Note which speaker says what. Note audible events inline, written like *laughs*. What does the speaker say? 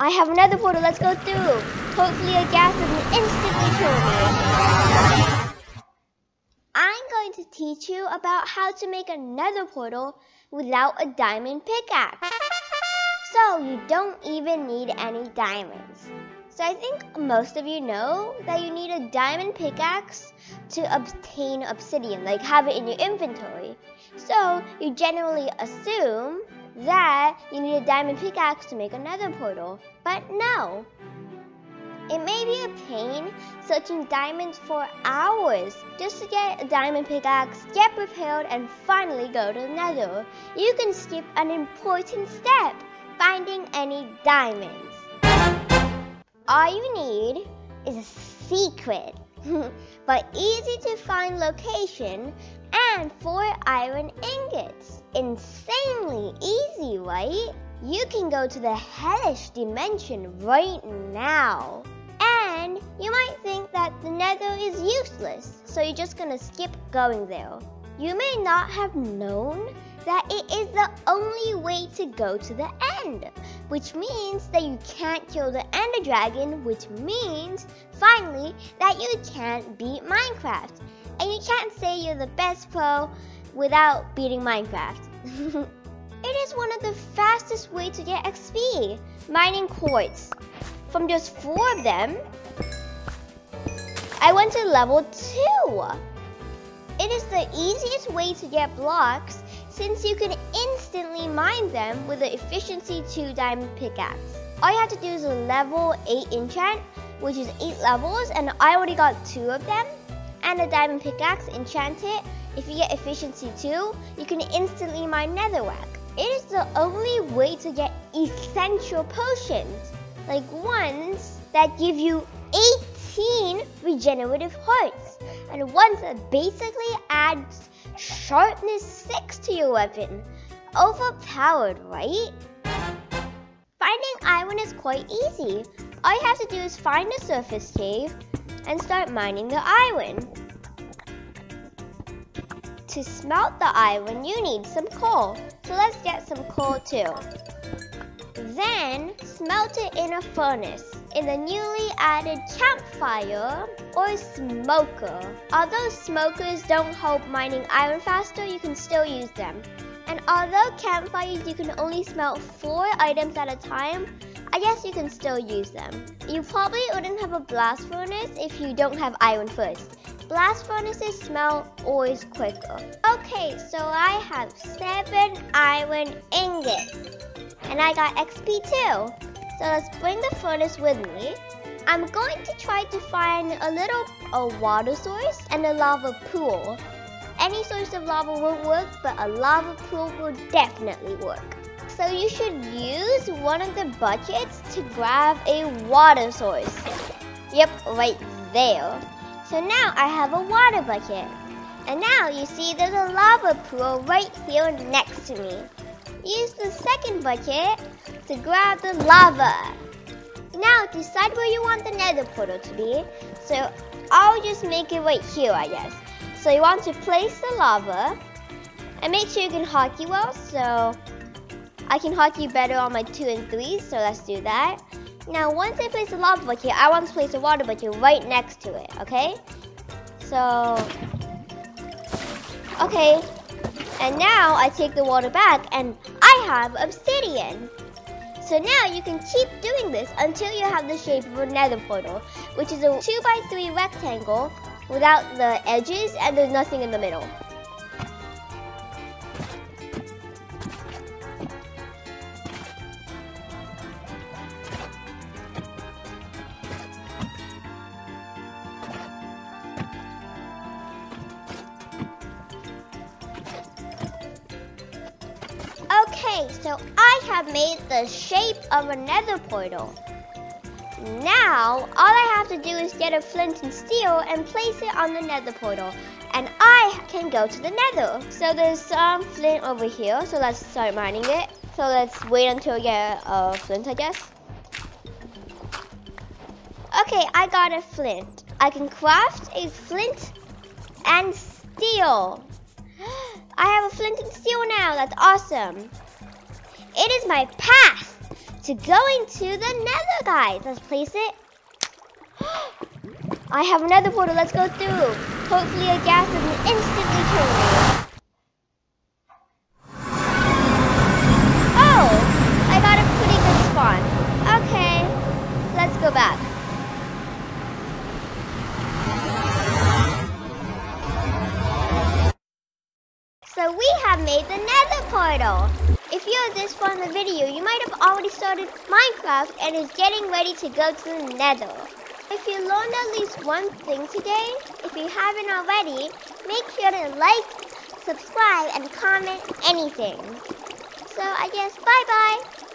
Speaker 1: I have a nether portal. Let's go through. Hopefully a ghast doesn't instantly kill me. I'm going to teach you about how to make a nether portal without a diamond pickaxe. So you don't even need any diamonds. So I think most of you know that you need a diamond pickaxe to obtain obsidian, like have it in your inventory. So you generally assume that you need a diamond pickaxe to make a nether portal. But no. It may be a pain searching diamonds for hours just to get a diamond pickaxe, get prepared, and finally go to the nether. You can skip an important step, finding any diamonds. All you need is a secret, *laughs* but easy to find location and four iron ingots. Insanely easy, right? You can go to the hellish dimension right now. And you might think that the nether is useless, so you're just gonna skip going there. You may not have known that it is the only way to go to the end, which means that you can't kill the ender dragon, which means, finally, that you can't beat Minecraft. And you can't say you're the best pro without beating Minecraft. *laughs* it is one of the fastest ways to get XP, mining quartz. From just four of them, I went to level 2. It is the easiest way to get blocks since you can instantly mine them with the efficiency 2 diamond pickaxe. All you have to do is a level 8 enchant, which is 8 levels, and I already got 2 of them. And a diamond pickaxe, enchant it. If you get efficiency 2, you can instantly mine netherrack. It is the only way to get essential potions, like ones that give you 18 regenerative hearts, and ones that basically adds sharpness 6 to your weapon. Overpowered, right? Finding iron is quite easy. All you have to do is find a surface cave and start mining the iron. To smelt the iron, you need some coal. So let's get some coal too. Then smelt it in a furnace in the newly added campfire or smoker. Although smokers don't help mining iron faster, you can still use them. And although campfires you can only smelt 4 items at a time, I guess you can still use them. You probably wouldn't have a blast furnace if you don't have iron first. Blast furnaces smelt ores quicker. Okay, so I have 7 iron ingots. And I got XP too. So let's bring the furnace with me. I'm going to try to find a little a water source and a lava pool. Any source of lava won't work, but a lava pool will definitely work. So you should use one of the buckets to grab a water source. Yep, right there. So now I have a water bucket. And now you see there's a lava pool right here next to me. Use the second bucket to grab the lava. Now decide where you want the nether portal to be. So I'll just make it right here, I guess. So you want to place the lava and make sure you can hotkey well. So I can hotkey better on my 2 and 3, so let's do that. Now once I place the lava bucket, I want to place a water bucket right next to it, okay? So, okay. And now I take the water back and I have obsidian. So now you can keep doing this until you have the shape of a nether portal, which is a 2x3 rectangle without the edges and there's nothing in the middle. Okay, so I have made the shape of a nether portal. Now, all I have to do is get a flint and steel and place it on the nether portal. And I can go to the nether. So there's some flint over here, so let's start mining it. So let's wait until we get a flint, I guess. Okay, I got a flint. I can craft a flint and steel. *gasps* I have a flint and steel now. That's awesome. It is my path to going to the nether, guys. Let's place it. *gasps* I have a nether portal. Let's go through. Hopefully a ghast doesn't instantly kill me. Oh, I got a pretty good spawn. Okay, let's go back. So we have made the nether portal. If you're this far in the video, you might have already started Minecraft and is getting ready to go to the nether. If you learned at least one thing today, if you haven't already, make sure to like, subscribe, and comment anything. So I guess bye-bye.